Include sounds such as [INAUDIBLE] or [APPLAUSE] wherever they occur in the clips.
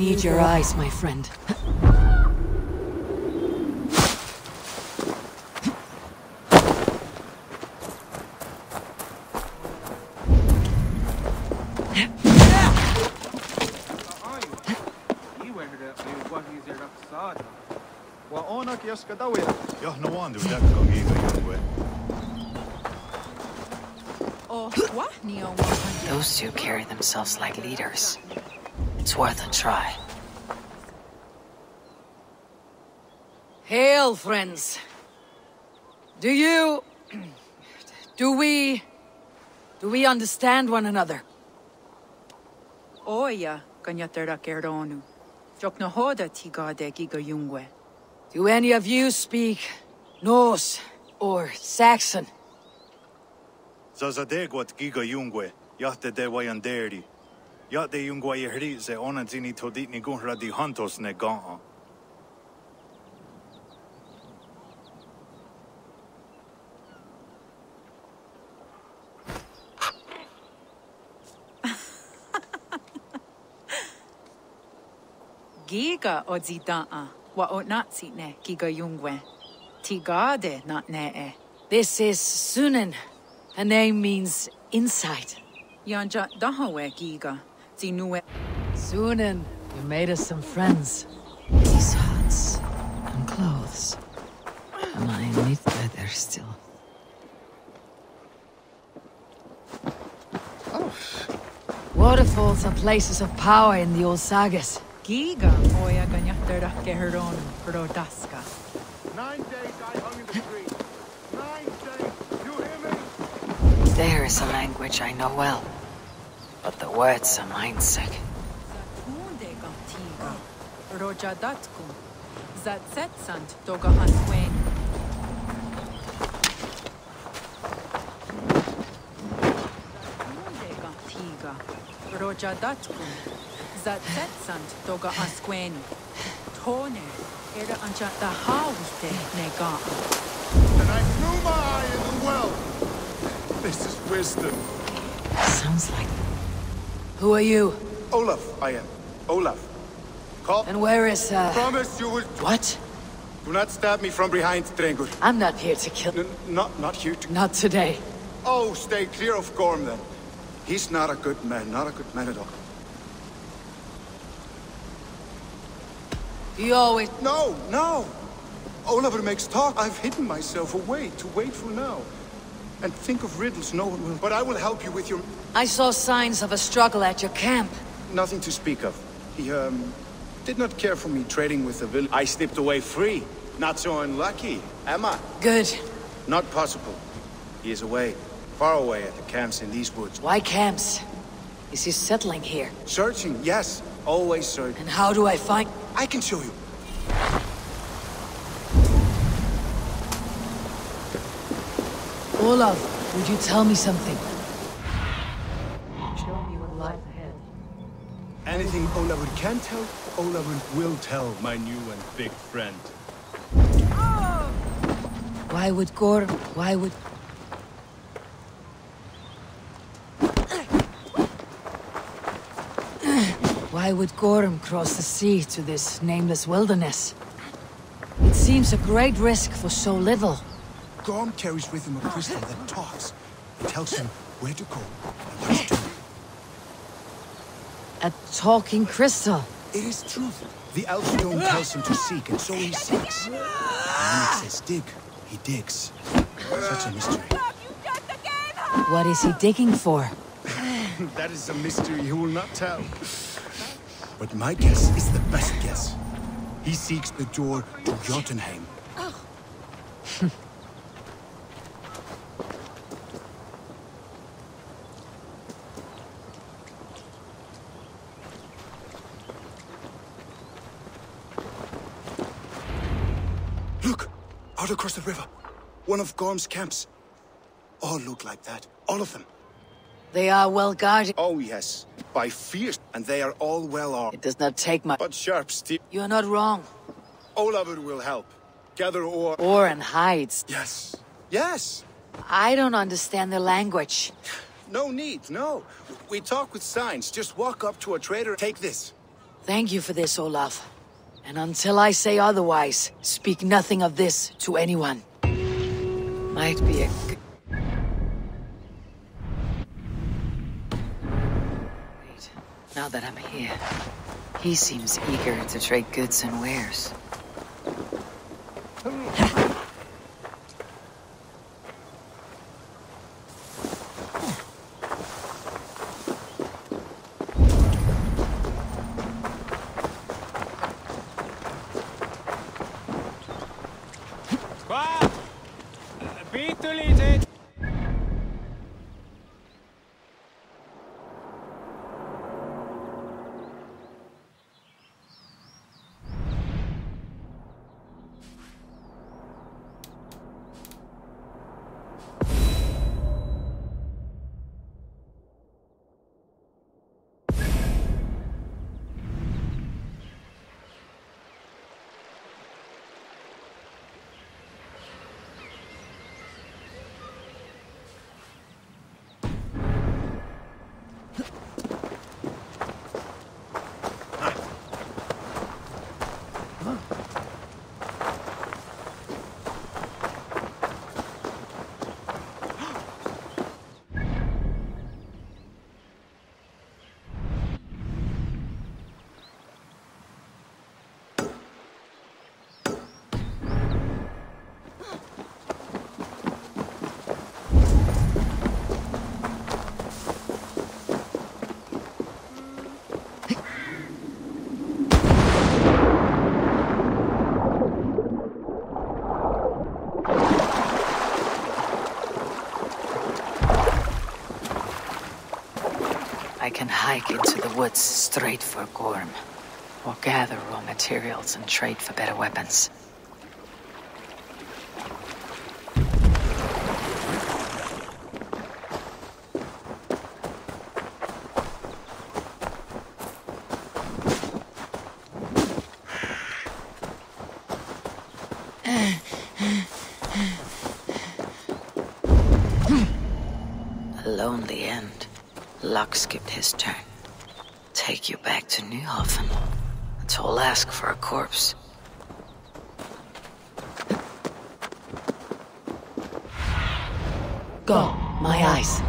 Need your eyes, my friend. Wa jaska tauja. Jah, no wandu täkka kiiga jõue. Oh, Those two carry themselves like leaders. It's worth a try. Hail, friends. Do you... [CLEARS THROAT] Do we... Do we understand one another? Oja, kanyatera keronu. Jok no hoda tigade giga yungwe. Do any of you speak Norse or Saxon? Sa sa teguat giga jungwe, jahte te vajan deeri. Jahte jungwa i hri se onan sini todit ni gunra di hantos ne gaa. [LAUGHS] Giga odzidaa. Wa o natsi ne giga yungwe. Tigade not ne e. This is Sunan. Her name means insight. Yanja dahawe giga. Zinue. Sunan, you made us some friends. These huts and clothes. Am I knit better still? Waterfalls are places of power in the old sagas. Giga oya kanyatera keheronu. Rodaska. Nine days I hung in the tree. Nine days. You hear me? There is a language I know well, but the words are mindsick. Tunde tiga. Roja datku. Zat setsant doga answen. Tunde tiga. Roja datku. Zat setsant doga answen. Tone. Era anja da nega. And I threw my eye in the well. This is wisdom. Sounds like. Who are you? Olaf, I am. Olaf. Call. And where is, uh. Promise you will. What? Do not stab me from behind, Drengur. I'm not here to kill. N not, not here to. Not today. Oh, stay clear of Gorm then. He's not a good man. Not a good man at all. You always. No, no. Oliver makes talk. I've hidden myself away to wait for now. And think of riddles no one will. But I will help you with your. I saw signs of a struggle at your camp. Nothing to speak of. He, um, did not care for me trading with the village. I slipped away free. Not so unlucky, am I? Good. Not possible. He is away. Far away at the camps in these woods. Why camps? Is he settling here? Searching, yes. Always searching. And how do I find. I can show you. Olaf, would you tell me something? Show me what lies ahead. Anything Olafur can tell, Olafur will tell my new and big friend. Why would Gorm. Why would. Why would Gorm cross the sea to this nameless wilderness? It seems a great risk for so little. Gorm carries with him a crystal that talks. It tells him where to go and what to do. A talking crystal. It is truth. The elf stone tells him to seek, and so he seeks. And when it says dig, he digs. Such a mystery. What is he digging for? [LAUGHS] that is a mystery he will not tell. But my guess is the best guess. He seeks the door to Jotunheim. [LAUGHS] Look! Out across the river. One of Gorm's camps. All look like that. All of them. They are well guarded. Oh, yes. By fierce. And they are all well armed. It does not take much. But sharp steel. You are not wrong. Olafur will help. Gather ore. Ore and hides. Yes. Yes. I don't understand the language. No need, no. We talk with signs. Just walk up to a trader. Take this. Thank you for this, Olaf. And until I say otherwise, speak nothing of this to anyone. Might be a Wait, now that I'm here, he seems eager to trade goods and wares. [LAUGHS] Can hike into the woods straight for Gorm, or gather raw materials and trade for better weapons. Luck skipped his turn. Take you back to Newhofen. A all ask for a corpse. Go, my eyes.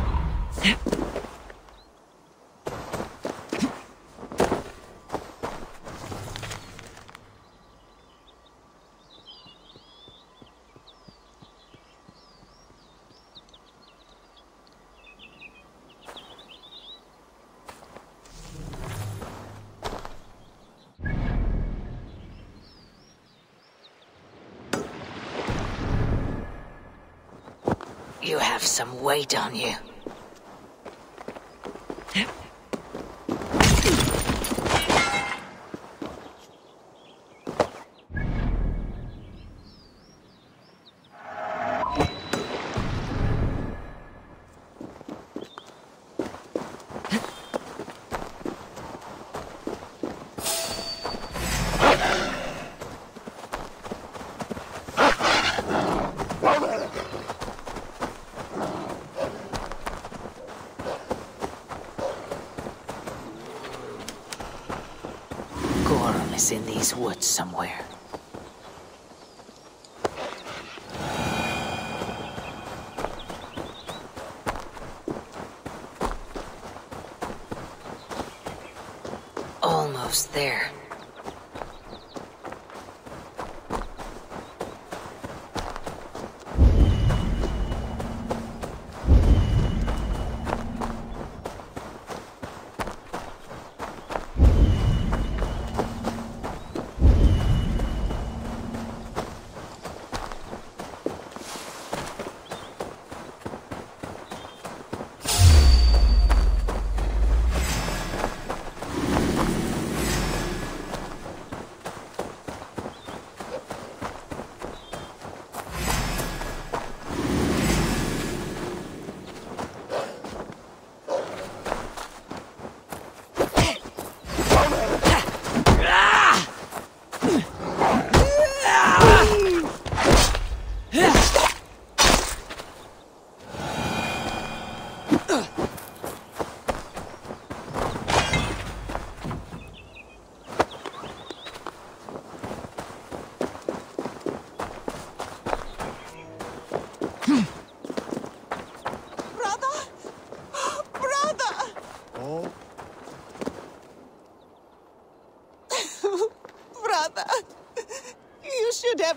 You have some weight on you. Gorm is in these woods somewhere.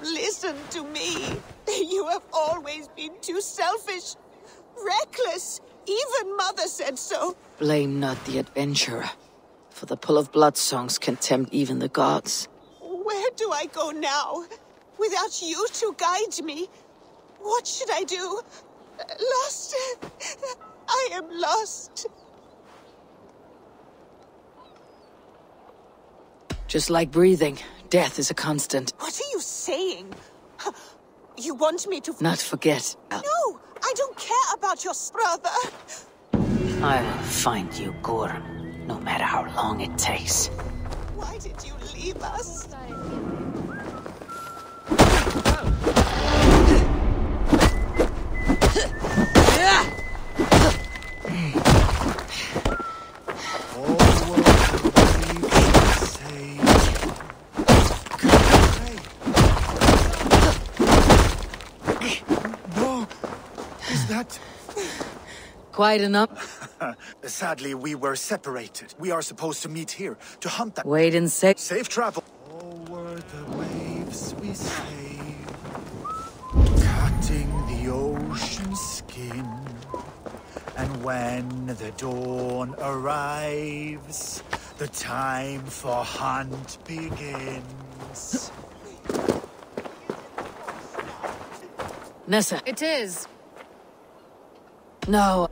Listen to me. You have always been too selfish, reckless. Even Mother said so. Blame not the adventurer, for the pull of blood songs can tempt even the gods. Where do I go now? Without you to guide me? What should I do? Lost. I am lost. Just like breathing, death is a constant. What are you saying? You want me to... Not forget. No, I don't care about your brother. I will find you, Gur, no matter how long it takes. Why did you leave us? No! Is that... Quite enough. [LAUGHS] Sadly, we were separated. We are supposed to meet here to hunt that. Wait and say. Safe travel. Over the waves we save, cutting the ocean skin. And when the dawn arrives, the time for hunt begins. Nessa. It is. No.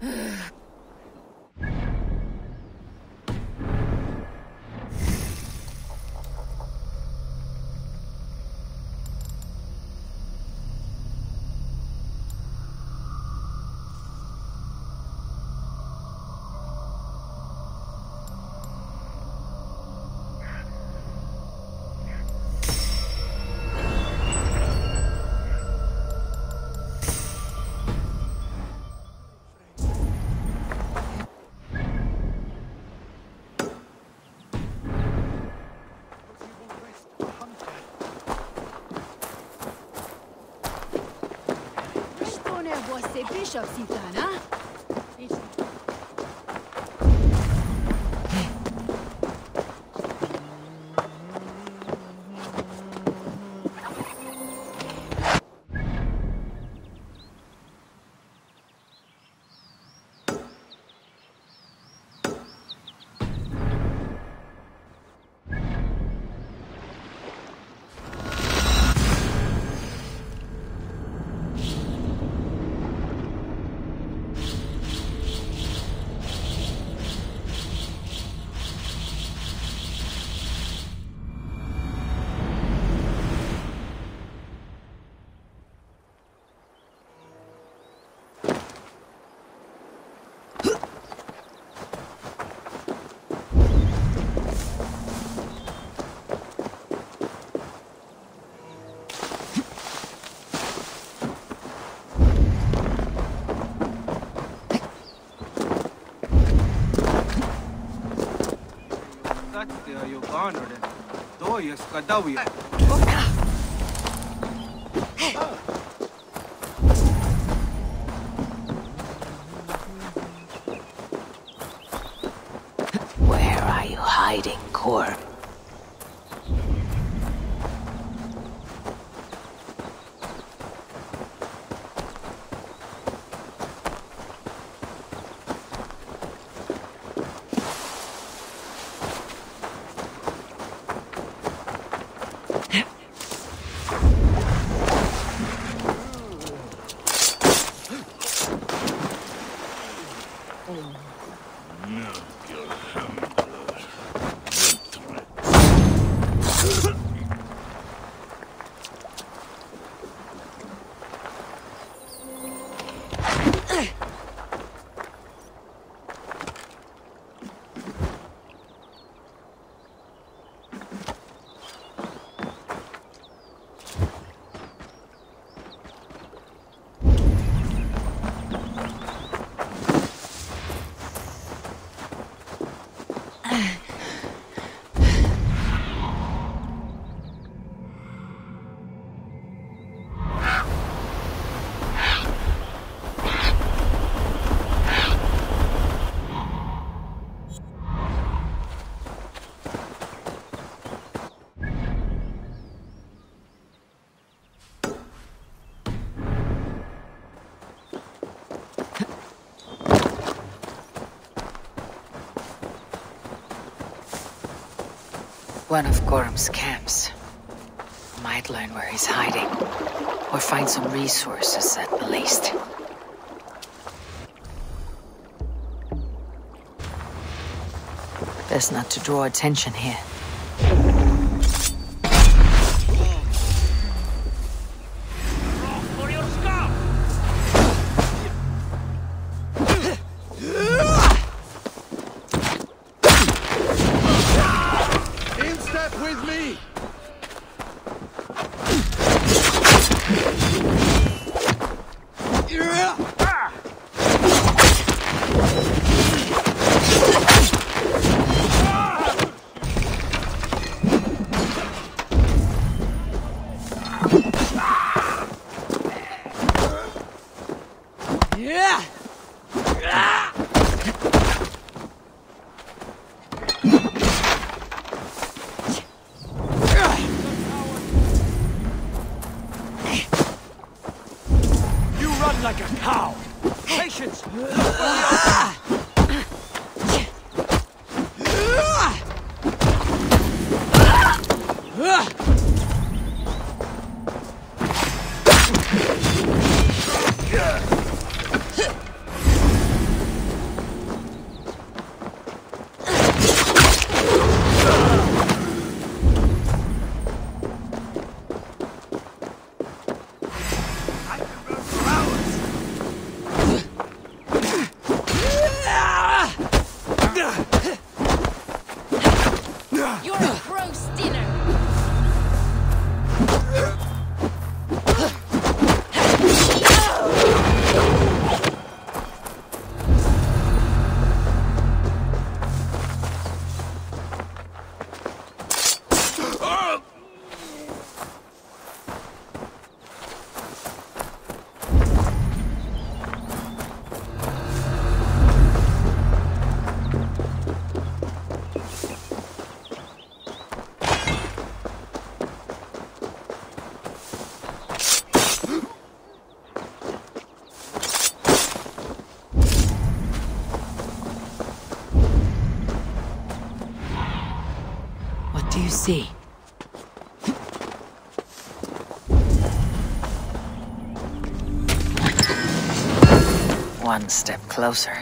Você ja jo kaanuden. Toi jos kadavi. Oh. Hei! One of Gorm's camps. Might learn where he's hiding. Or find some resources at the least. Best not to draw attention here. Step closer.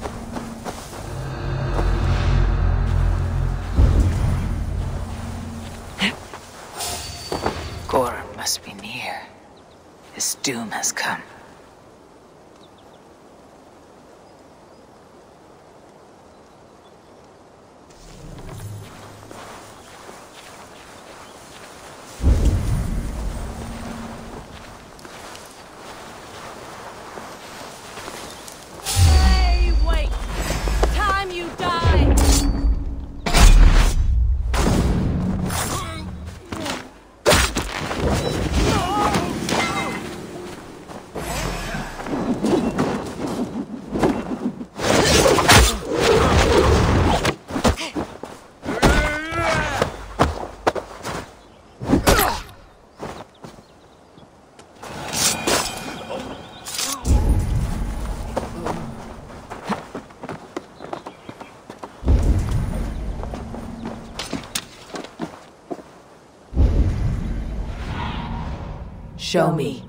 Show me.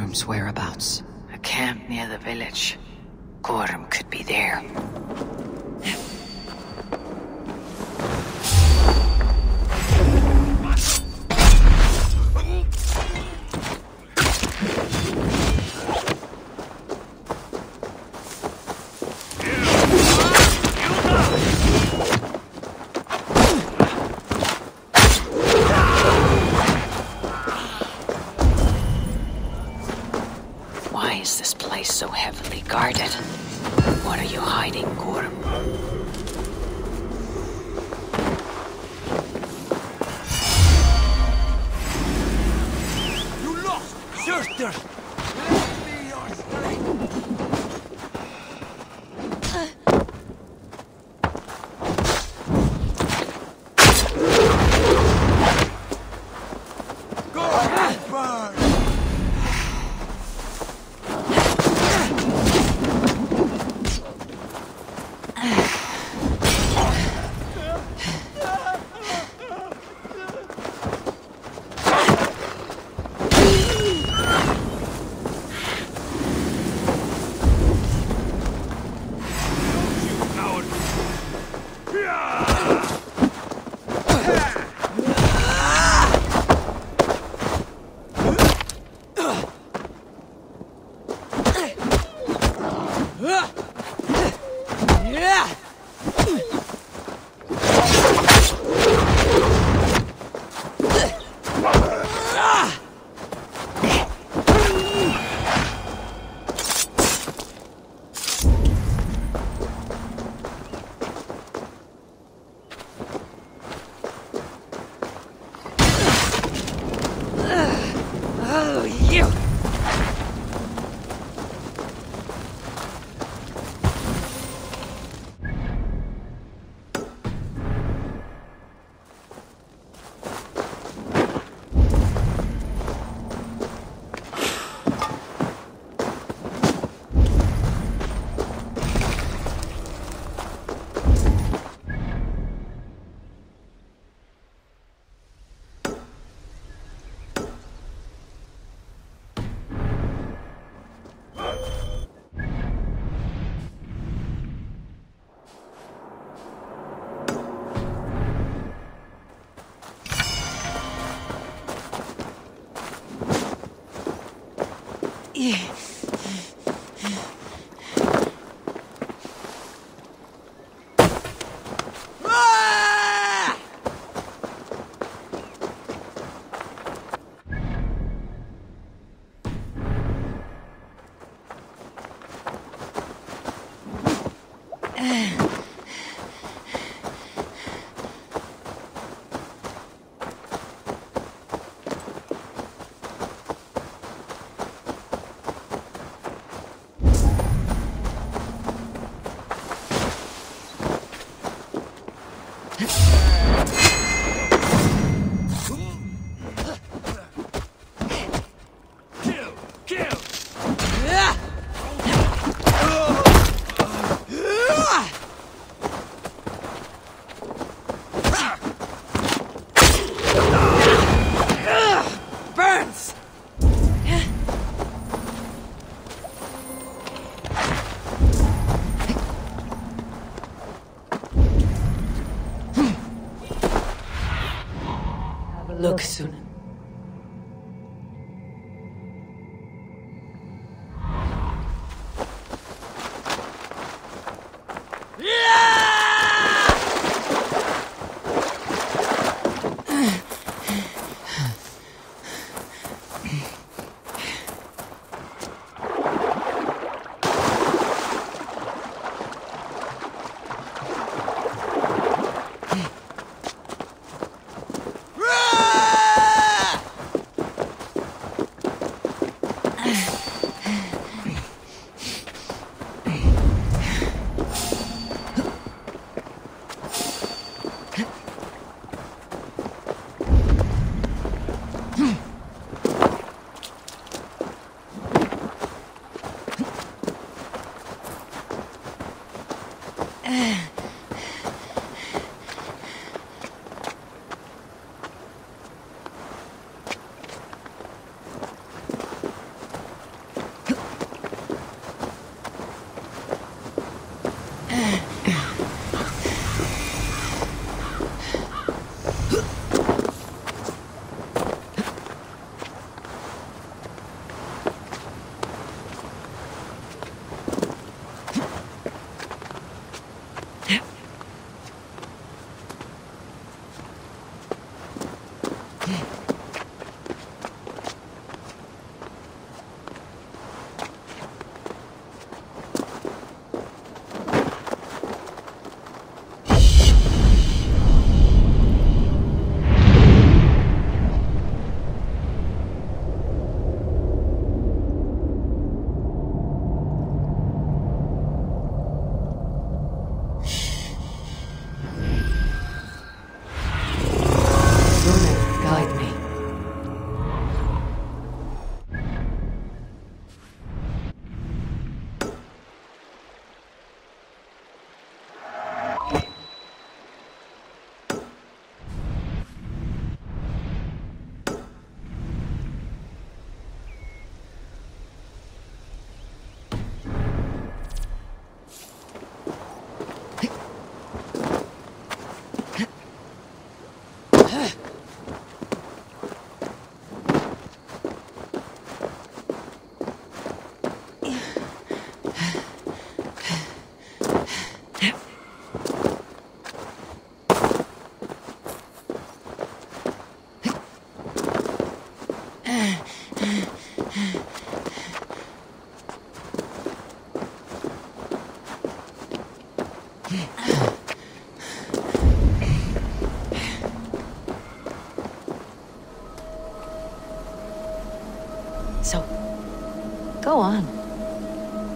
Gorm's whereabouts. A camp near the village.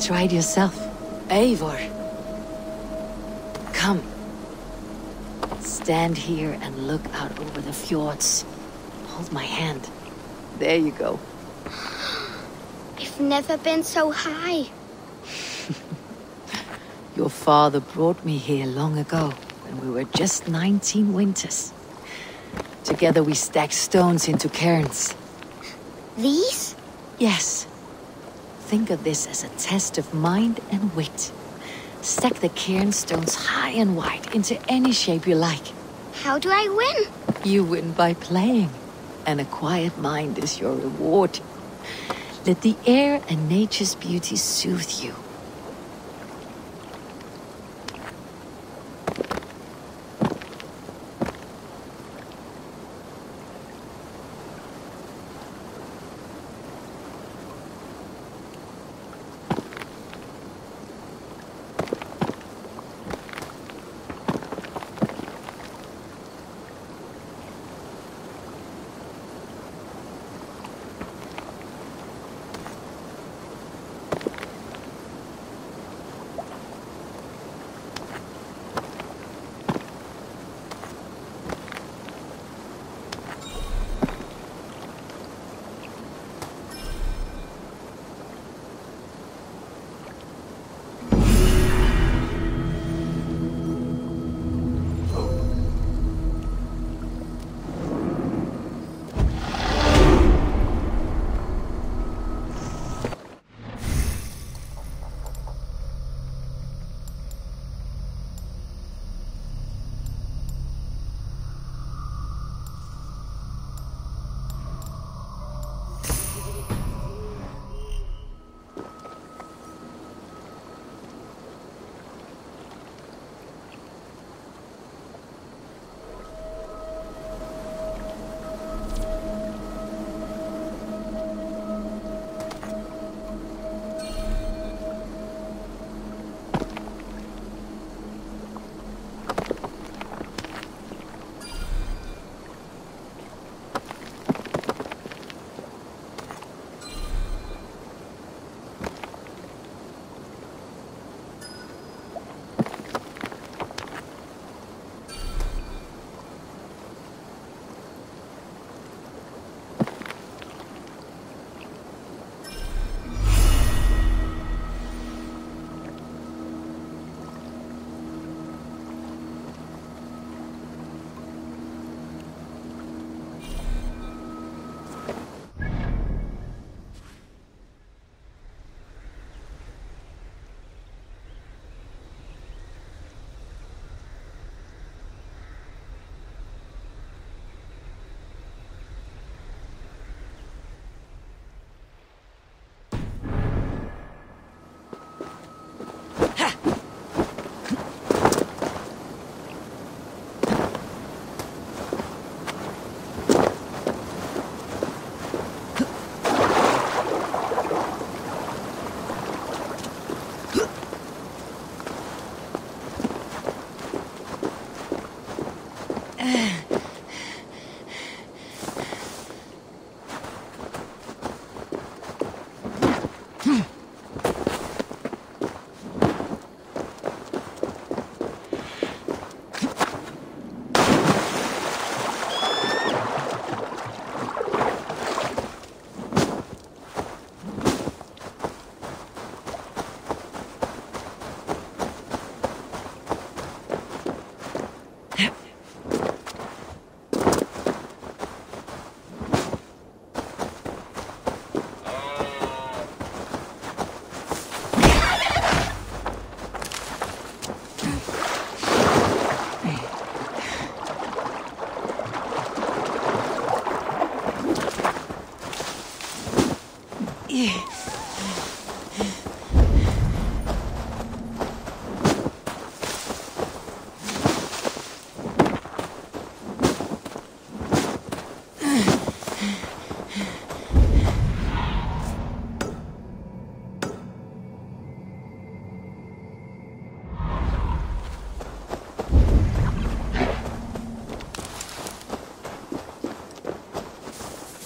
Try it yourself. Eivor. Come. Stand here and look out over the fjords. Hold my hand. There you go. I've never been so high. [LAUGHS] Your father brought me here long ago, when we were just 19 winters. Together we stacked stones into cairns. These? Yes. Think of this as a test of mind and wit. Stack the cairn stones high and wide into any shape you like. How do I win? You win by playing, and a quiet mind is your reward. Let the air and nature's beauty soothe you. Ha!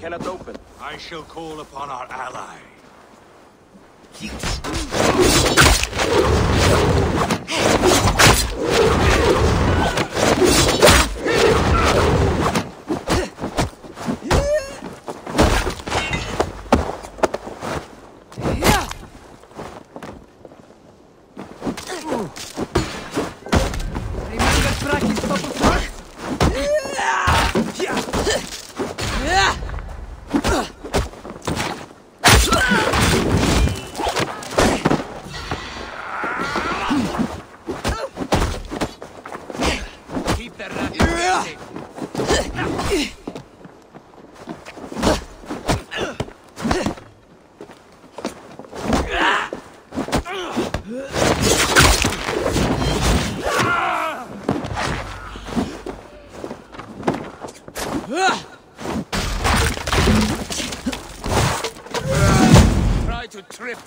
cannot open. I shall call upon our ally.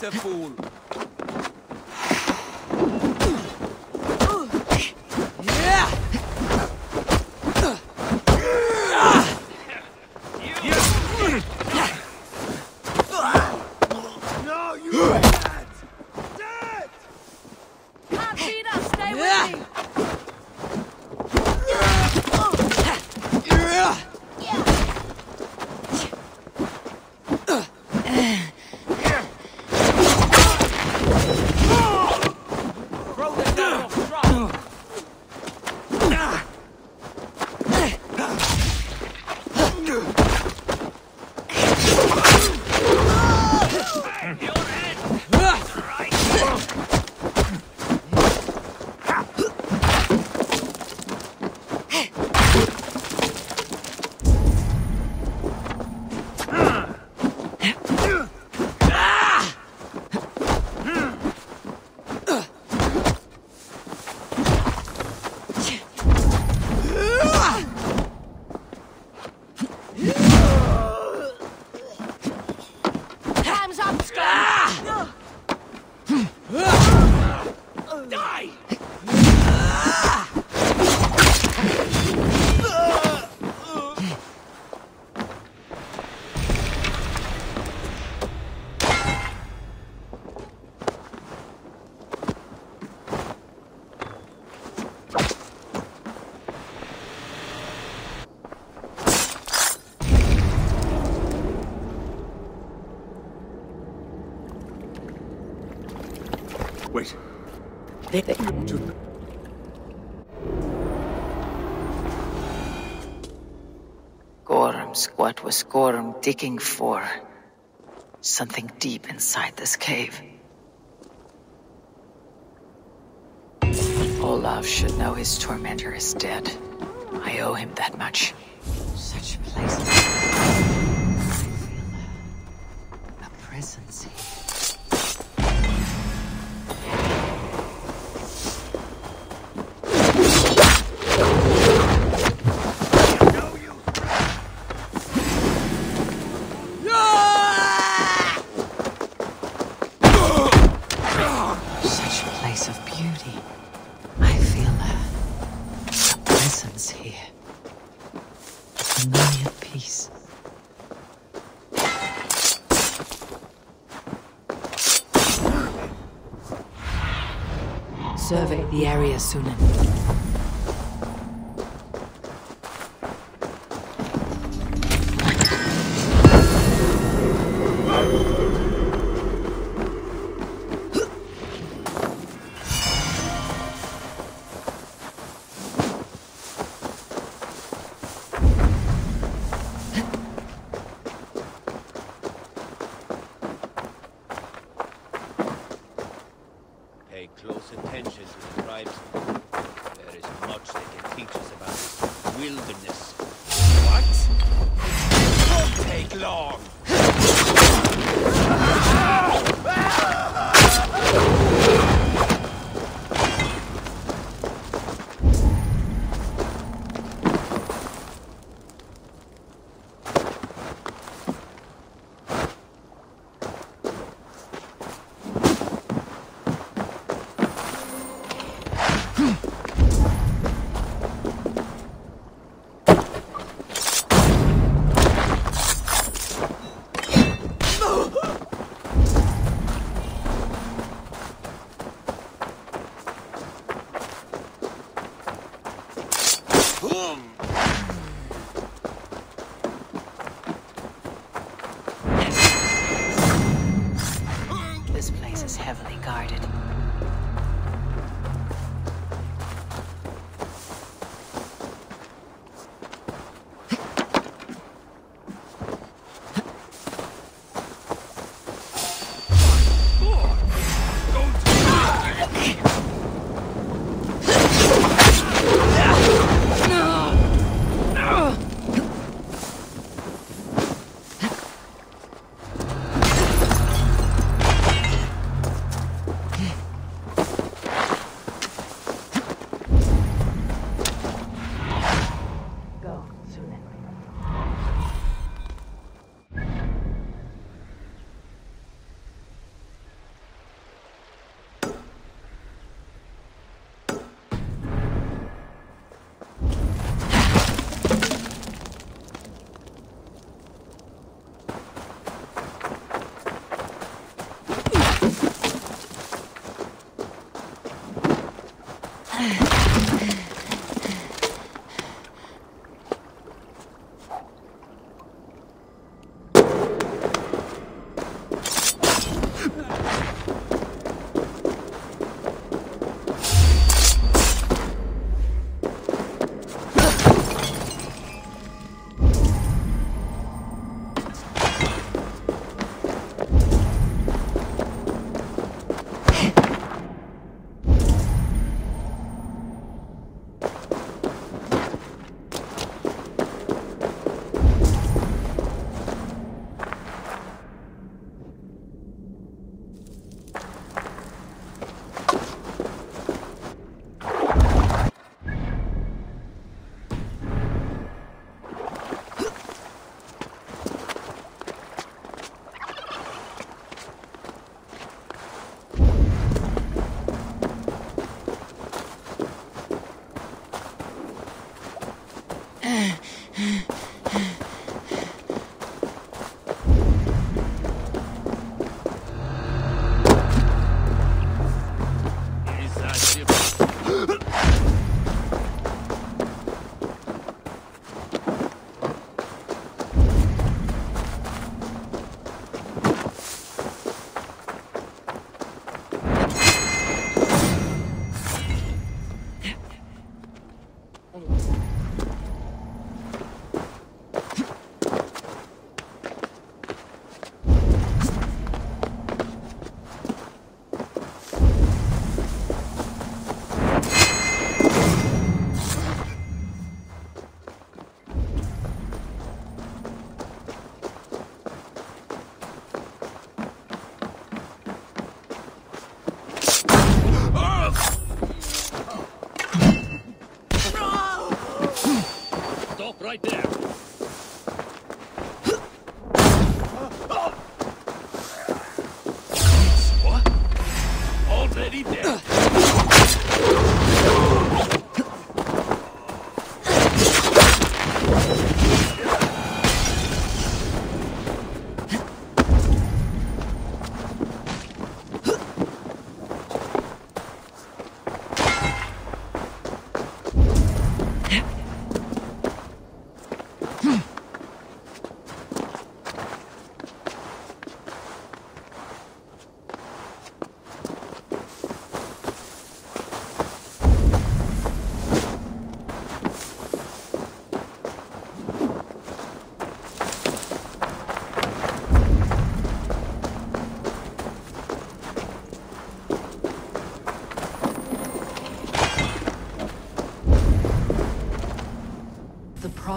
a fool. Gorm's what was Gorm digging for? Something deep inside this cave. Olaf should know his tormentor is dead. survey the area sooner.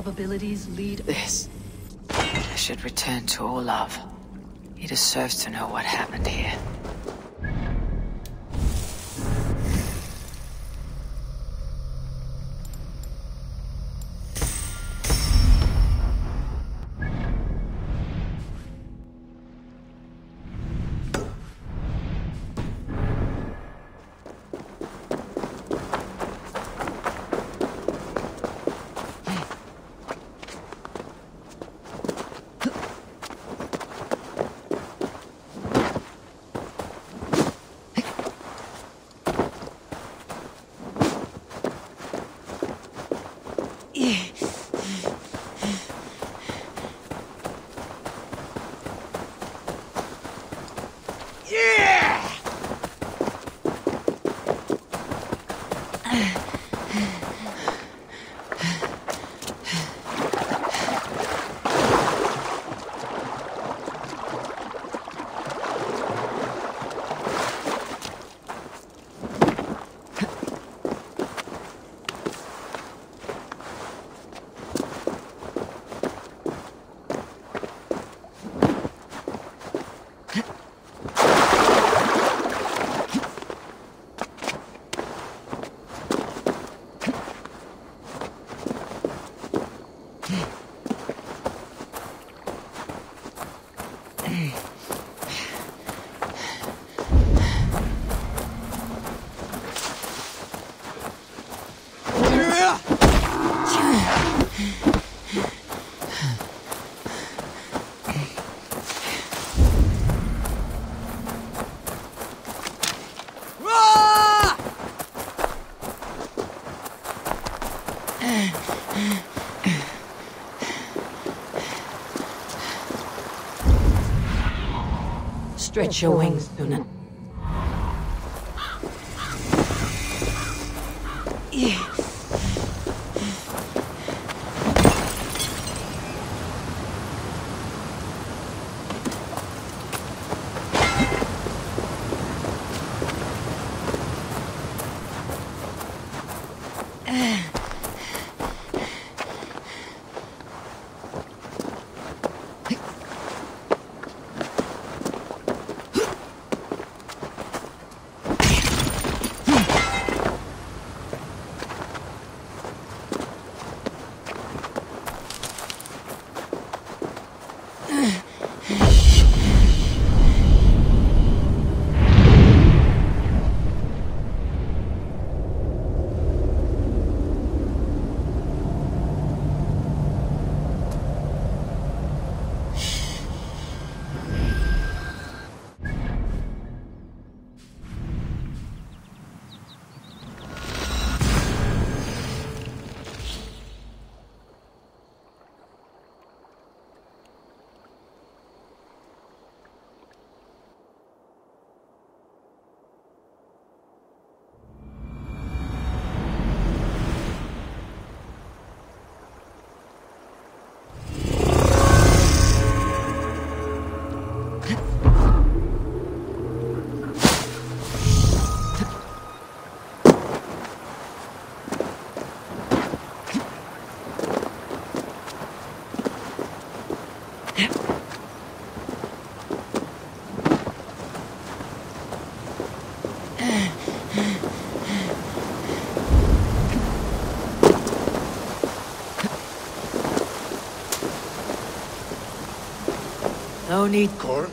Probabilities lead This. I should return to Olav. He deserves to know what happened Stretch your oh, wings, Dunan. No need. Cor?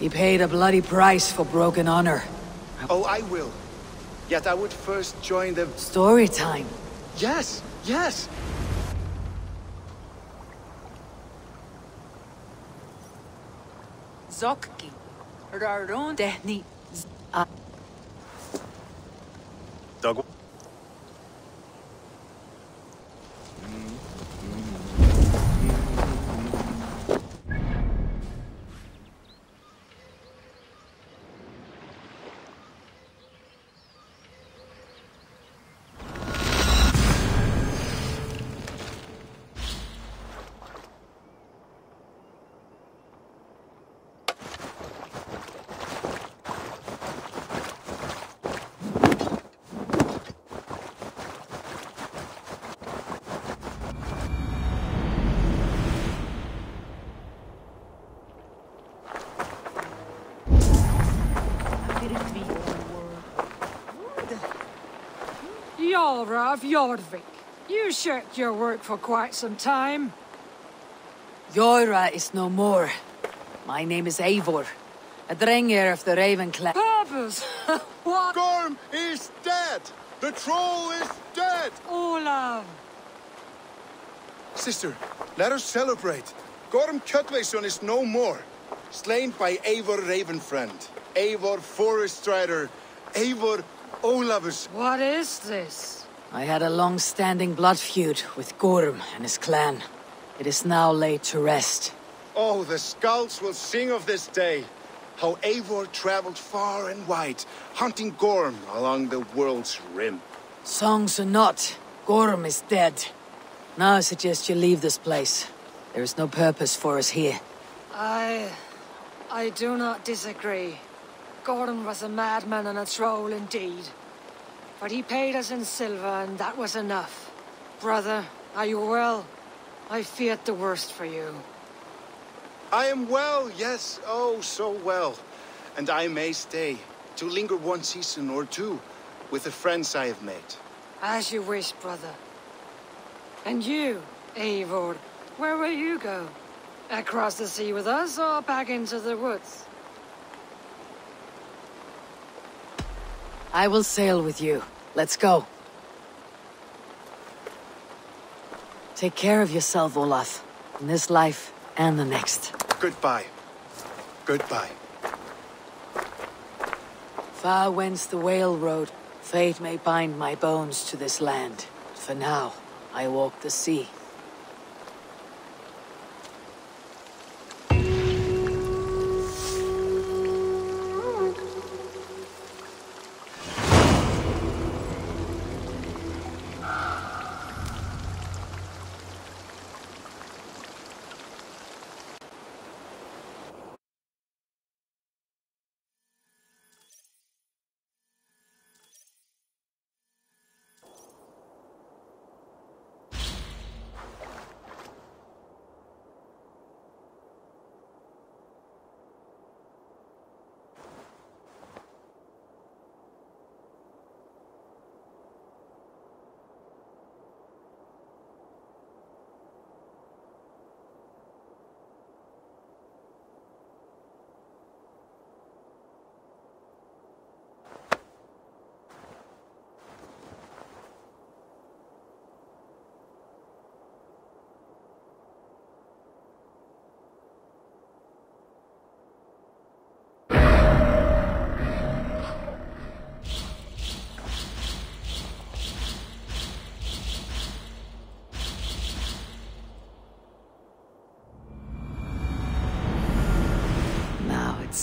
He paid a bloody price for broken honor. Oh, I will. Yet I would first join the... Story time. Yes, yes! Zokki. Raron dehni. Yara of Jorvik. You shirked your work for quite some time. Yoira is no more. My name is Eivor, a Drengir of the Raven Clan. Purpose? [LAUGHS] what? Gorm is dead! The troll is dead! Olav! Sister, let us celebrate. Gorm Kjötveson is no more. Slain by Eivor Ravenfriend. Eivor Forest Rider, Eivor Olavus. What is this? I had a long-standing blood feud with Gorm and his clan. It is now laid to rest. Oh, the skulls will sing of this day. How Eivor traveled far and wide, hunting Gorm along the world's rim. Songs or not, Gorm is dead. Now I suggest you leave this place. There is no purpose for us here. I... I do not disagree. Gordon was a madman and a troll indeed. But he paid us in silver, and that was enough. Brother, are you well? I feared the worst for you. I am well, yes, oh, so well. And I may stay, to linger one season or two, with the friends I have made. As you wish, brother. And you, Eivor, where will you go? Across the sea with us, or back into the woods? I will sail with you. Let's go. Take care of yourself, Olaf. In this life and the next. Goodbye. Goodbye. Far whence the whale road, fate may bind my bones to this land. For now, I walk the sea.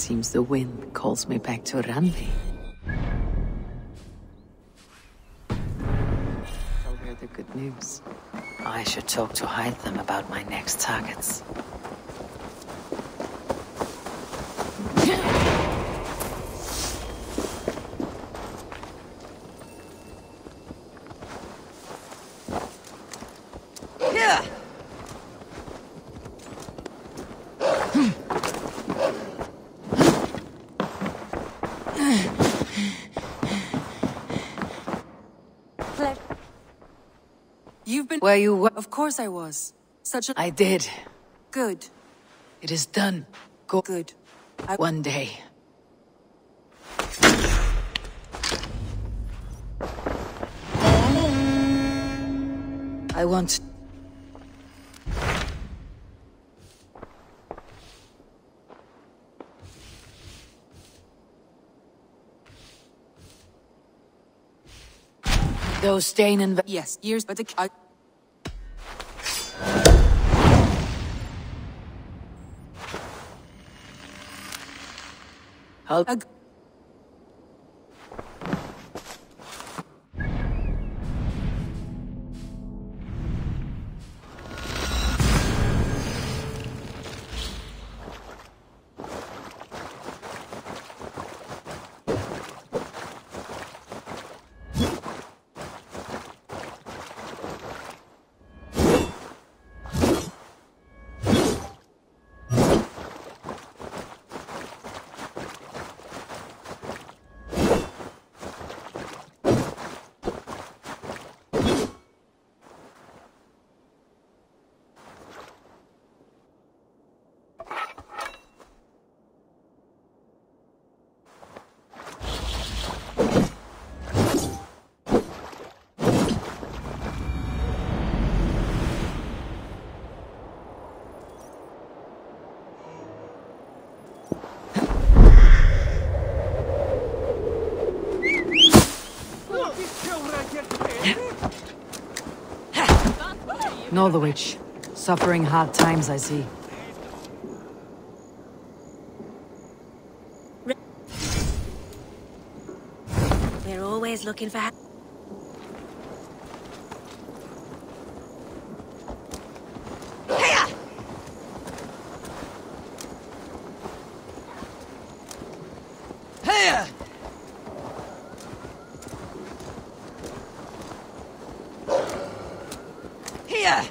Seems the wind calls me back to Randvi. Tell her the good news. I should talk to Hytham about my next targets. Yeah! You've been Where you were? Of course I was. Such a I did. good. It is done. Go. Good. One day. I want. Those stain and Yes, years, but the I, I'll. Witch. Suffering hard times, I see. We're always looking for... Here! Here!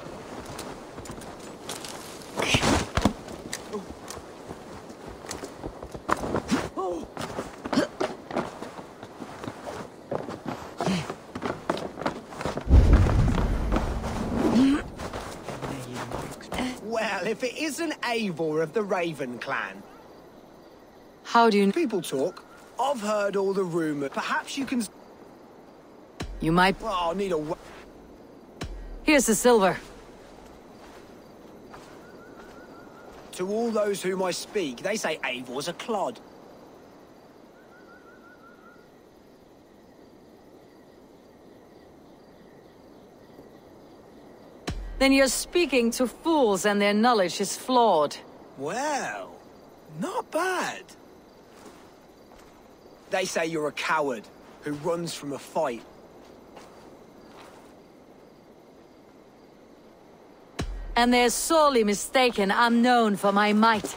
Well, if it isn't Eivor of the Raven clan. How do you... People talk. I've heard all the rumour. Perhaps you can... You might... I'll need a... Here's the silver. To all those whom I speak, they say Eivor's a clod. Then you're speaking to fools and their knowledge is flawed. Well, not bad. They say you're a coward who runs from a fight. And they're sorely mistaken I'm known for my might.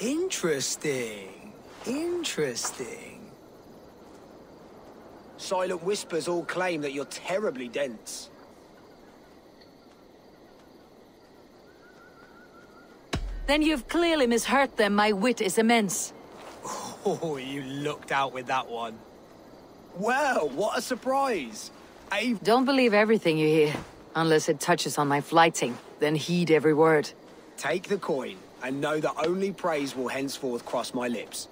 Interesting. Interesting. Silent Whispers all claim that you're terribly dense. Then you've clearly misheard them. My wit is immense. [LAUGHS] Oh, you looked out with that one. Well, what a surprise. I've... Don't believe everything you hear. Unless it touches on my flyting. Then heed every word. Take the coin, and know that only praise will henceforth cross my lips.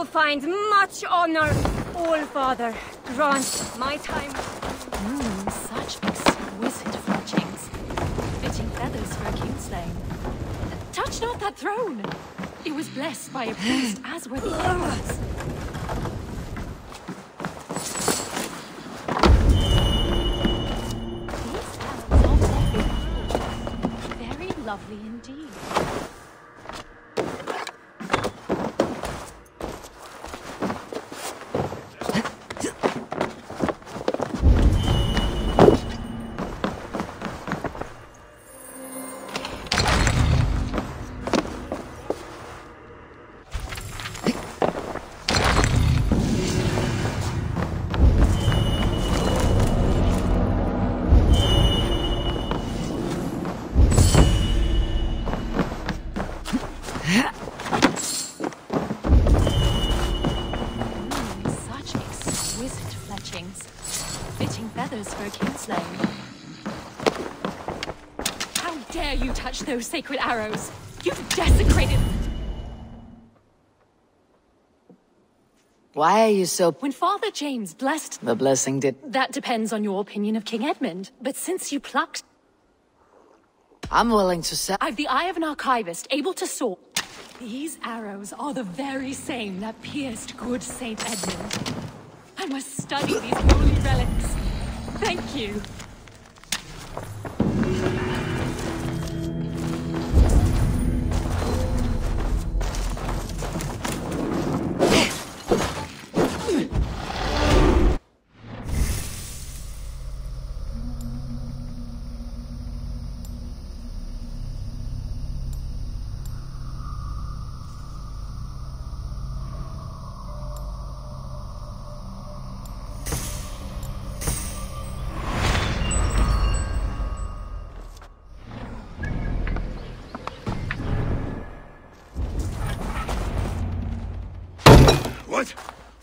Will find much honor. All Father, grant my time. Mmm, such exquisite fletchings. Fitting feathers for a kingslayer. Touch not that throne! It was blessed by a priest, [GASPS] as were the arrows. These arrows are very, very lovely indeed. Those sacred arrows? You've desecrated... Why are you so... When Father James blessed... The blessing did... That depends on your opinion of King Edmund. But since you plucked... I'm willing to sell... I've the eye of an archivist, able to sort... These arrows are the very same that pierced good Saint Edmund. I must study these holy relics. Thank you.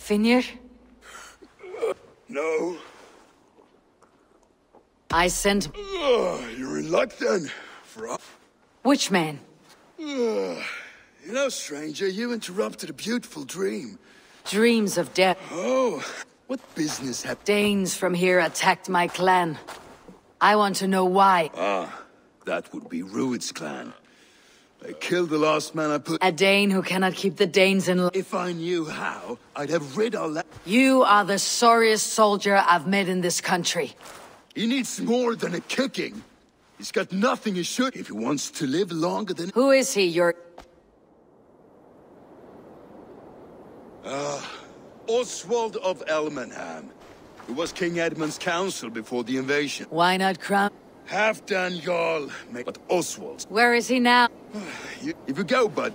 Finir? No. I sent... Ugh, you're in luck then, Fro. Which man? Ugh. You know, stranger, you interrupted a beautiful dream. Dreams of death. Oh, what business have... Danes from here attacked my clan. I want to know why. Ah, that would be Rued's clan. I killed the last man I put- A Dane who cannot keep the Danes in... If I knew how, I'd have rid our la- You are the sorriest soldier I've met in this country. He needs more than a kicking. He's got nothing he should if he wants to live longer than- Who is he, your... Ah, Oswald of Elmenham, who was King Edmund's counsel before the invasion. Why not crown... Halfdan Jarl, mate, but Oswald. Where is he now? [SIGHS] You, if you go, bud.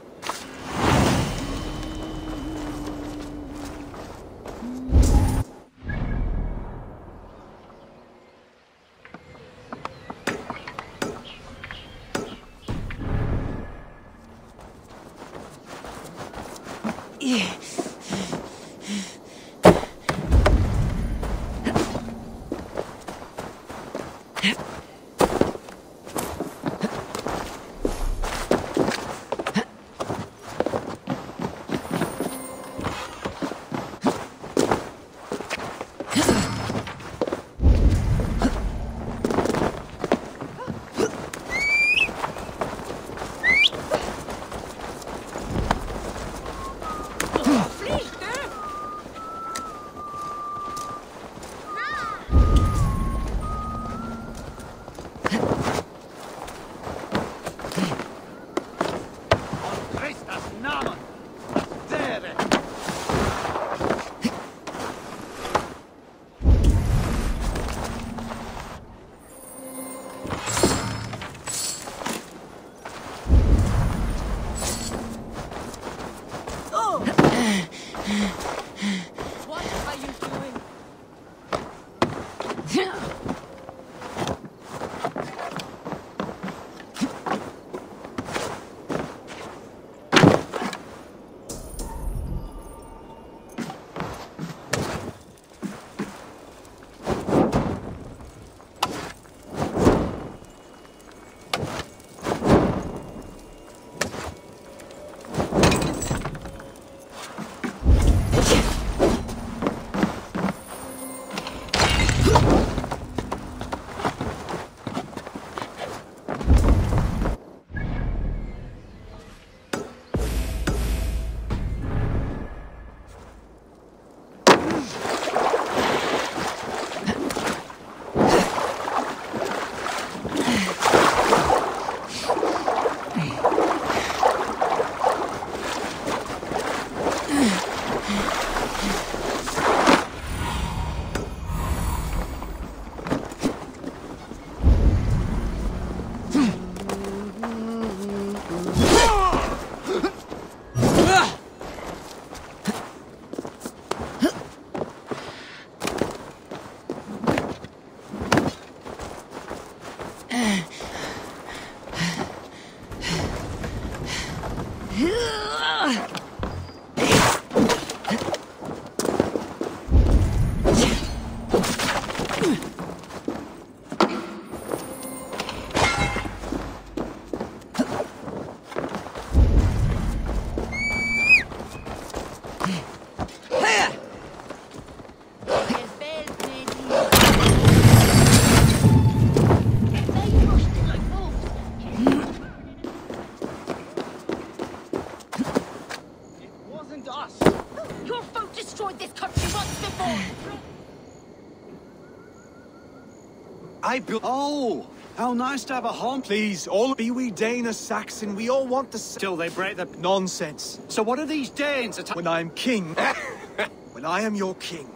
I built. Oh, how nice to have a home. Please, all be we Dane or Saxon, we all want the. Still, they break the nonsense. So what are these Danes atta- When I am king, [LAUGHS] when I am your king,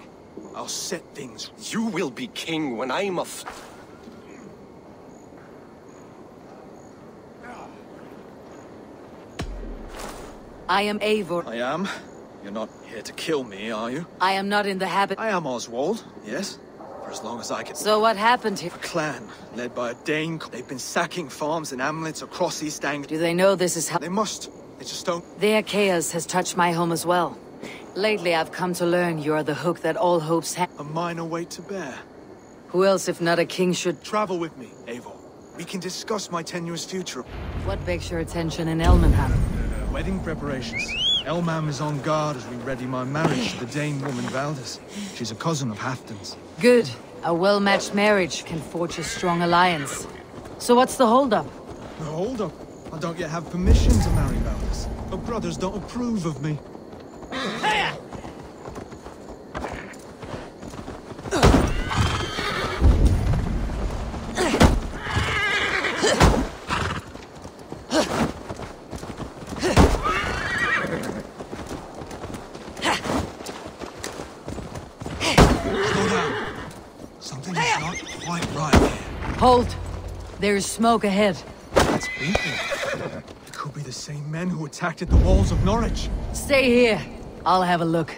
I'll set things. You will be king when I'm a f- I am Eivor. I am. You're not here to kill me, are you? I am not in the habit... I am Oswald. Yes, for as long as I can. So what happened here? A clan led by a Dane. They've been sacking farms and hamlets across East Anglia. Do they know this is how... They must. They just don't. Their chaos has touched my home as well. Lately, I've come to learn you are the hook that all hopes have. A minor weight to bear. Who else, if not a king, should... Travel with me, Eivor. We can discuss my tenuous future. What begs your attention in Elmenham? Wedding preparations. Elmenham is on guard as we ready my marriage to the Dane woman Valdis. She's a cousin of Halfdan's. Good. A well-matched marriage can forge a strong alliance. So what's the holdup? The hold-up? I don't yet have permission to marry Valdis. Her brothers don't approve of me. Slow down. Something is not quite right here. Hold. There's smoke ahead. That's people. It could be the same men who attacked at the walls of Norwich. Stay here. I'll have a look.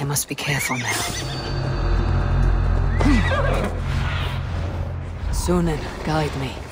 I must be careful now. Hmm. Sunan, guide me.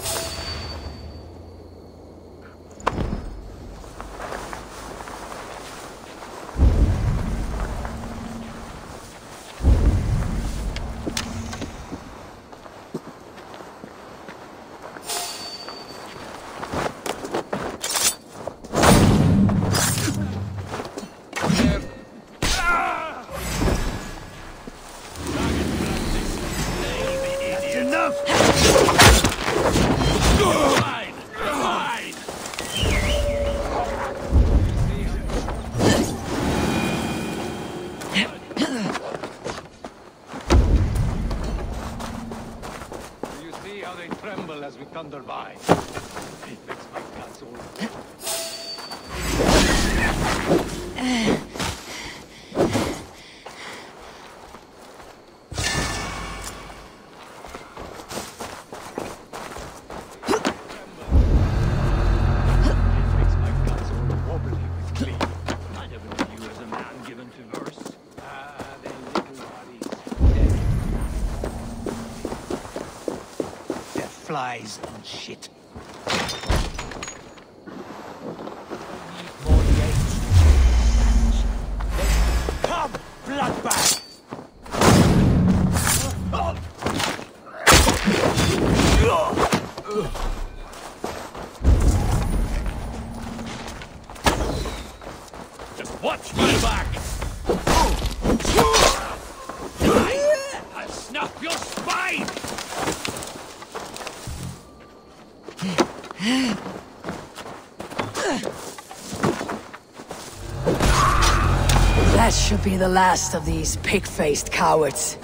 Be the last of these pig-faced cowards.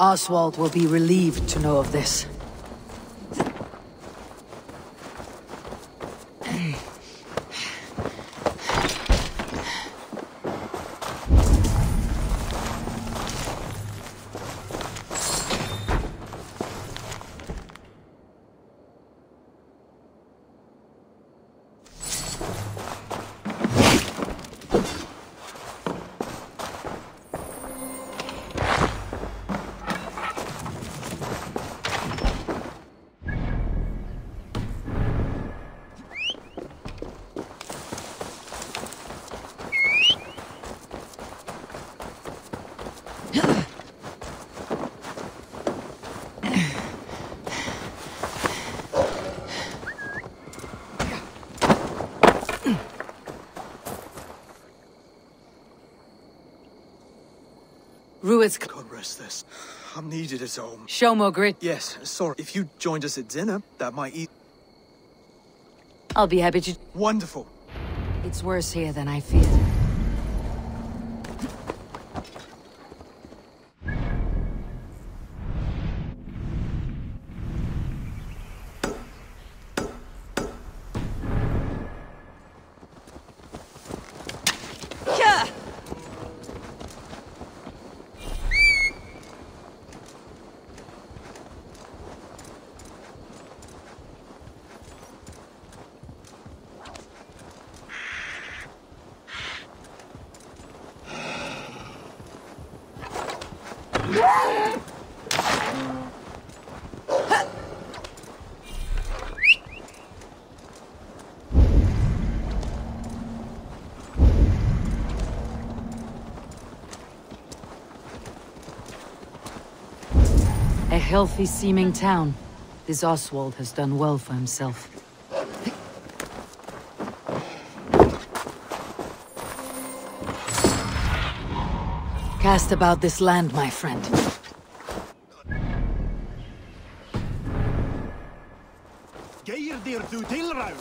Oswald will be relieved to know of this. I'm needed at home. show more grit. Yes, sorry. If you joined us at dinner, that might eat. I'll be happy to. Wonderful. It's worse here than I feared. Healthy-seeming town. This Oswald has done well for himself. Cast about this land, my friend. Geir dir du tilraun?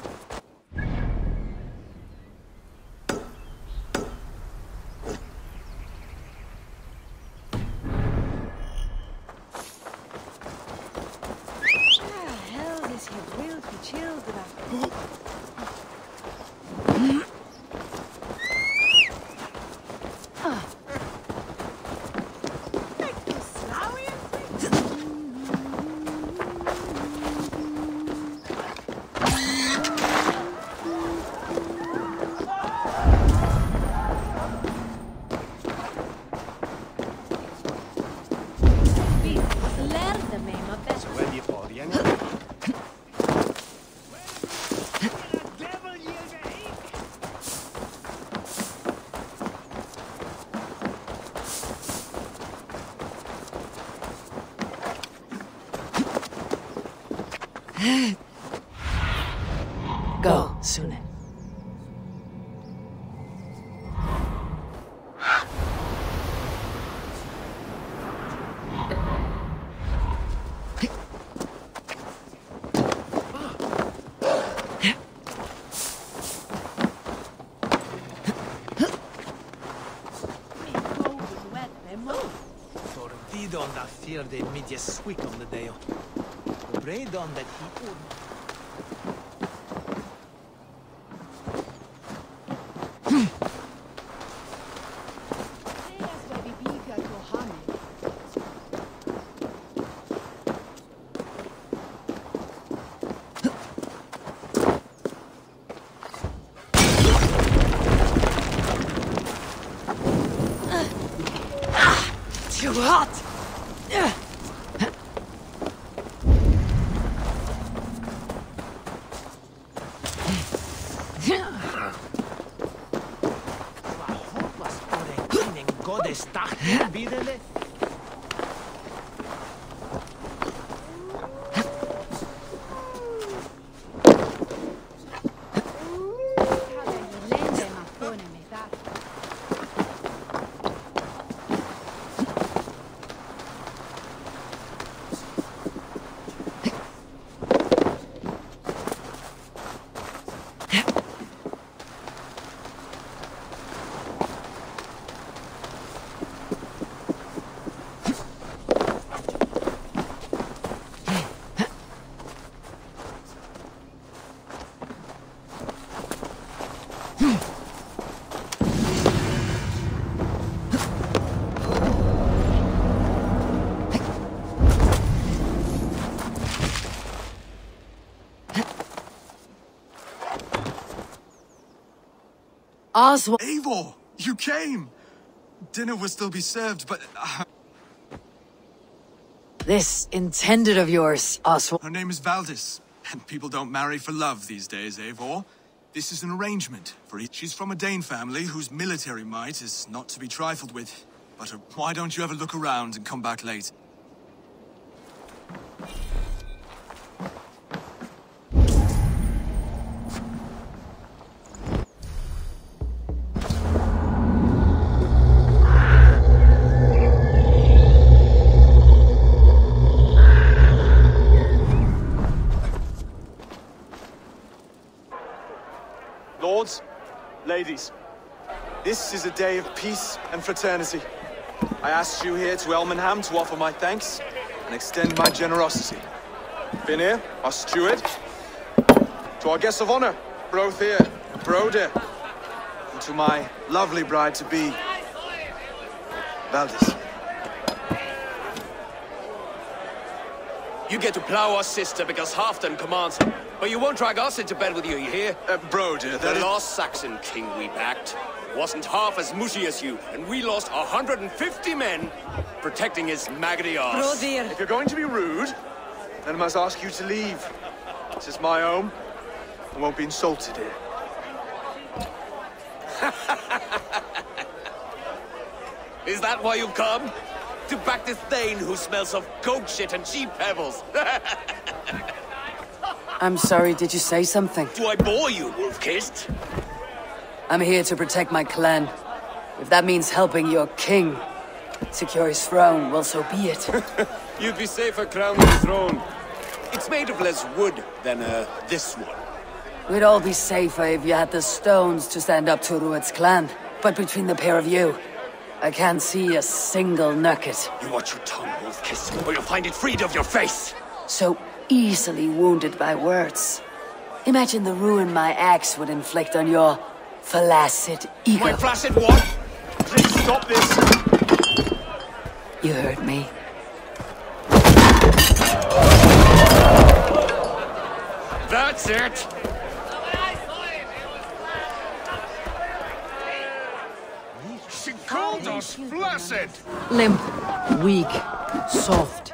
Midje swick om the deo. Bredon that Gottes Tag, Oswald. Eivor, you came. Dinner will still be served, but uh, This intended of yours, Oswald. her name is Valdis, and people don't marry for love these days, Eivor. This is an arrangement for each. She's from a Dane family whose military might is not to be trifled with. But uh, why don't you ever look around and come back late? Is a day of peace and fraternity. I asked you here to Elmenham to offer my thanks and extend my generosity. Finir, our steward, to our guests of honor, Brothir, Broder, and to my lovely bride-to-be, Valdis. You get to plow our sister because Halfdan commands. But you won't drag us into bed with you, you hear? Uh, Broder, The is... last Saxon king we backed wasn't half as mushy as you, and we lost 150 men protecting his maggoty arse. If you're going to be rude, then I must ask you to leave. This is my home. I won't be insulted here. [LAUGHS] Is that why you've come? to back this Thane who smells of goat shit and sheep pebbles. [LAUGHS] I'm sorry, did you say something? Do I bore you, Wolf-Kissed? I'm here to protect my clan. If that means helping your king secure his throne, well, so be it. [LAUGHS] You'd be safer crowned the throne. It's made of less wood than, uh, this one. We'd all be safer if you had the stones to stand up to Rued's clan. But between the pair of you, I can't see a single nugget. You watch your tongue, Wolf-Kissed, or you'll find it freed of your face. So easily wounded by words. Imagine the ruin my axe would inflict on your flaccid ego. My flaccid what? Please stop this. You heard me. That's it. She called us flaccid! Limp, weak, soft.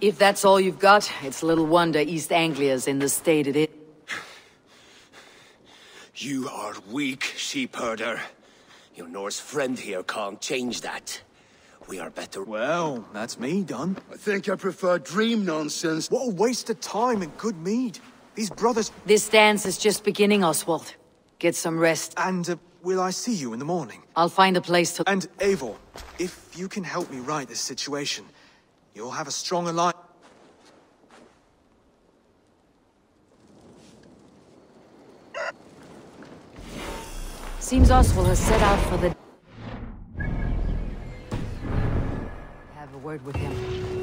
If that's all you've got, it's little wonder East Anglia's in the state it is. You are weak, sheepherder. Your Norse friend here can't change that. We are better. Well, that's me done. I think I prefer dream nonsense. What a waste of time and good mead. These brothers... This dance is just beginning, Oswald. Get some rest. And uh, will I see you in the morning? I'll find a place to... And Eivor, if you can help me right this situation, you'll have a strong alliance. Seems Oswald has set out for the... Have a word with him.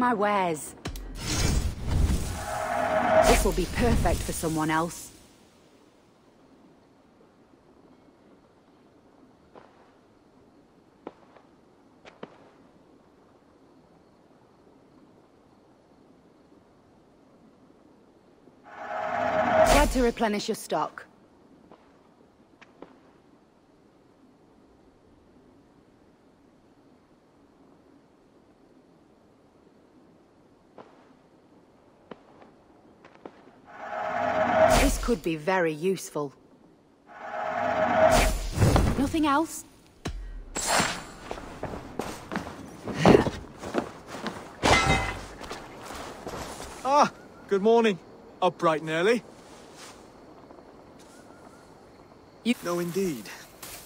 My wares. This will be perfect for someone else. To replenish your stock. This could be very useful. Nothing else? Ah, good morning. Up bright and early. You... No, indeed.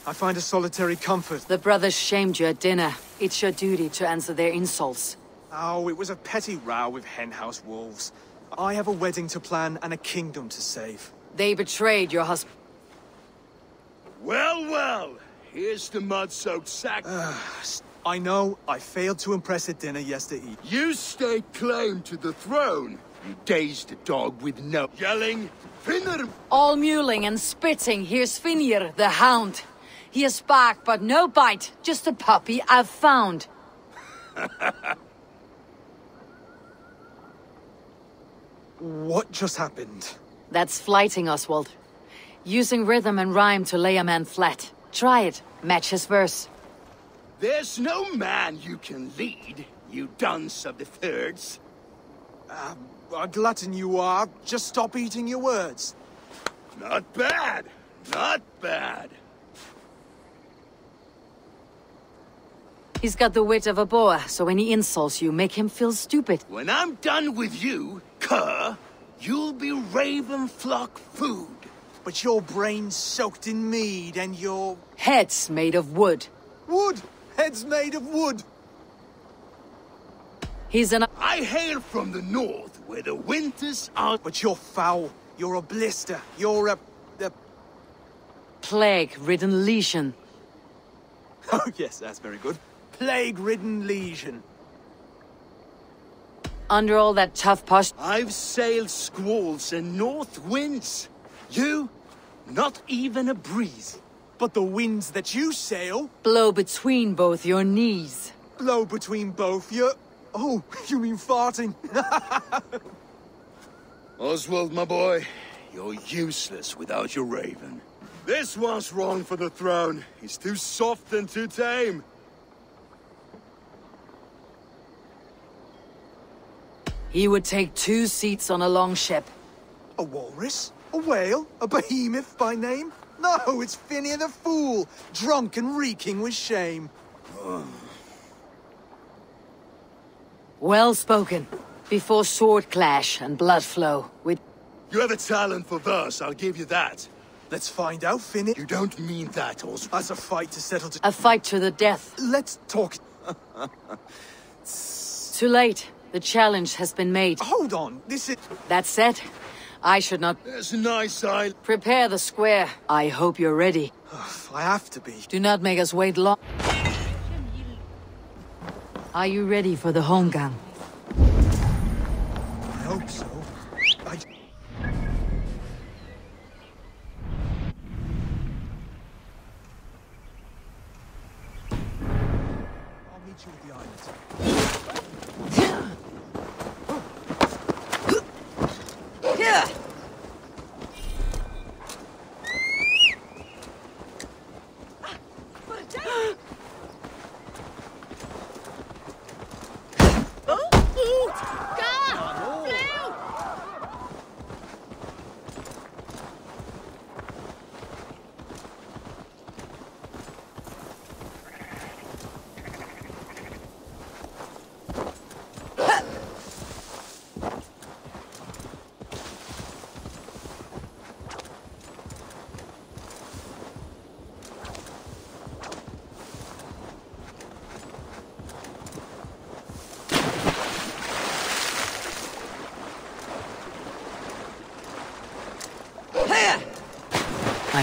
I find a solitary comfort. The brothers shamed you at dinner. It's your duty to answer their insults. Oh, it was a petty row with henhouse wolves. I have a wedding to plan and a kingdom to save. They betrayed your husband. Well, well, here's the mud-soaked sack. [SIGHS] I know I failed to impress at dinner yesterday. you stake claim to the throne, you dazed dog with no yelling. Finnr All mewling and spitting, here's Finnr, the hound. He has bark, but no bite. Just a puppy I've found. [LAUGHS] What just happened? That's flyting, Oswald. Using rhythm and rhyme to lay a man flat. Try it. Match his verse. There's no man you can lead, you dunce of the thirds. Um, a glutton you are. Just stop eating your words. Not bad, not bad. He's got the wit of a boa, so when he insults you, make him feel stupid. When I'm done with you, come her, you'll be raven flock food. But your brain's soaked in mead and your... Heads made of wood. Wood! Heads made of wood! He's an... I hail from the north, where the winters are... But you're foul. You're a blister. You're a... a... Plague-ridden lesion. [LAUGHS] Oh, yes, that's very good. Plague-ridden legion. Under all that tough posh... I've sailed squalls and north winds. You, not even a breeze. But the winds that you sail... Blow between both your knees. Blow between both your... Oh, you mean farting? [LAUGHS] Oswald, my boy, you're useless without your raven. This one's wrong for the throne. He's too soft and too tame. He would take two seats on a longship. A walrus? A whale? A behemoth by name? No, it's Finian the Fool, drunk and reeking with shame. [SIGHS] Well spoken. Before sword clash and blood flow, with... You have a talent for verse, I'll give you that. Let's find out, Finian. You don't mean that, Oswald. As a fight to settle to... A fight to the death. Let's talk... Too late. The challenge has been made. Hold on, this is... That said, I should not... There's a nice island. Prepare the square. I hope you're ready. [SIGHS] I have to be. Do not make us wait long. Are you ready for the holmgang? I hope so. I... I'll meet you at the island. Yeah. I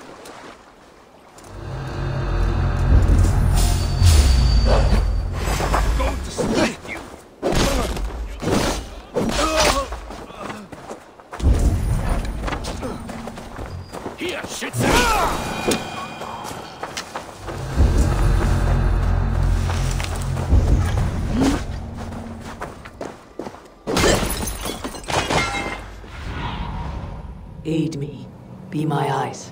My eyes.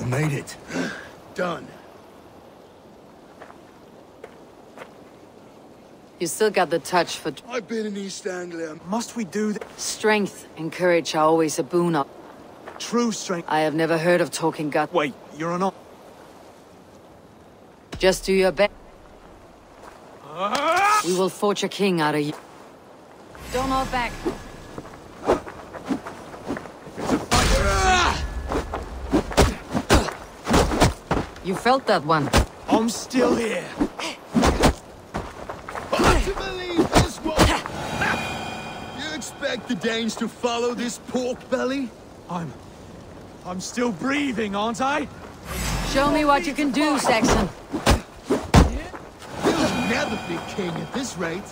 You made it. Done. You still got the touch for I've been in East Anglia. Must we do that? strength and courage are always a boon. up. True strength. I have never heard of talking gut. Wait, you're an... Just do your best. Ah! We will forge a king out of you. Don't hold back. You felt that one. I'm still here. Hard to believe this one. You expect the Danes to follow this pork belly? I'm... I'm still breathing, aren't I? Show me what you can do, Saxon. You'll never be king at this rate.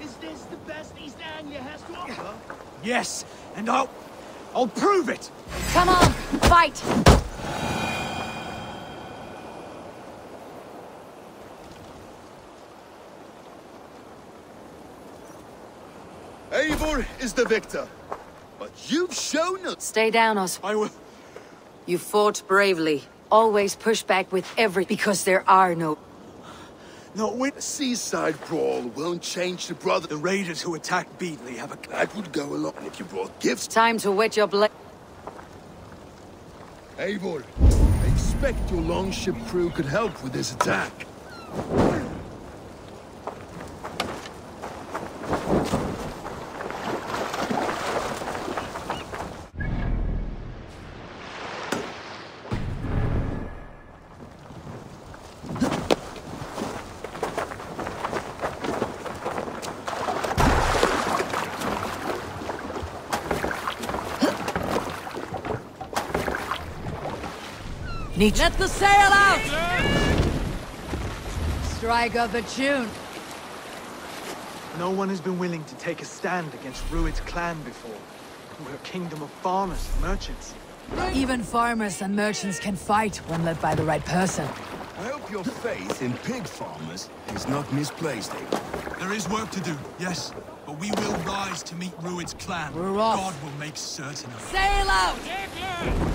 Is this the best East Anglia has to offer? Yes, and I'll... I'll prove it! Come on, fight! Is the victor. But you've shown us. Stay down, Os. I will. You fought bravely. Always push back with every... Because there are no... No, wait. A seaside brawl won't change the brother. The raiders who attacked Beatley have a... That would go along if you brought gifts. Time to wet your blade. Eivor, I expect your longship crew could help with this attack. Nietzsche. Let the sail out! Strike up the tune. No one has been willing to take a stand against Rued's clan before. We're a kingdom of farmers and merchants. Even farmers and merchants can fight when led by the right person. I hope your faith in pig farmers is not misplaced, Eivor. There is work to do, yes. But we will rise to meet Rued's clan. We're off. God will make certain of it. Sail out!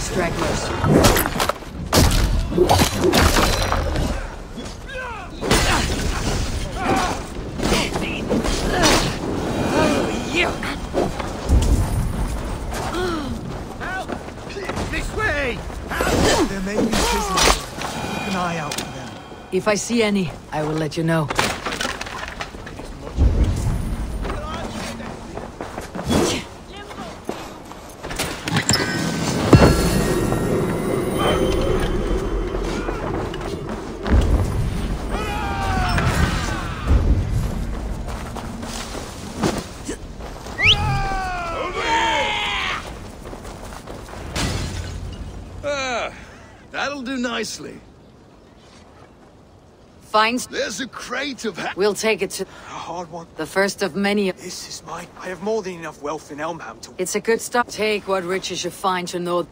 Stragglers. This way! There may be prisoners. Keep an eye out for them. If I see any, I will let you know. Finds. There's a crate of ha- We'll take it to A hard one. the first of many. This is mine. I have more than enough wealth in Elmenham to... It's a good start. Take what riches you find to know.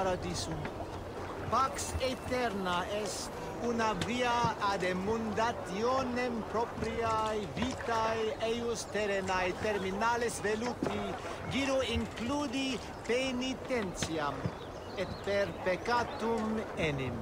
paradisum. Pax eterna est una via ad emundationem propriae vitae eius terrenae terminales veluti, giro includi penitentiam, et per peccatum enim.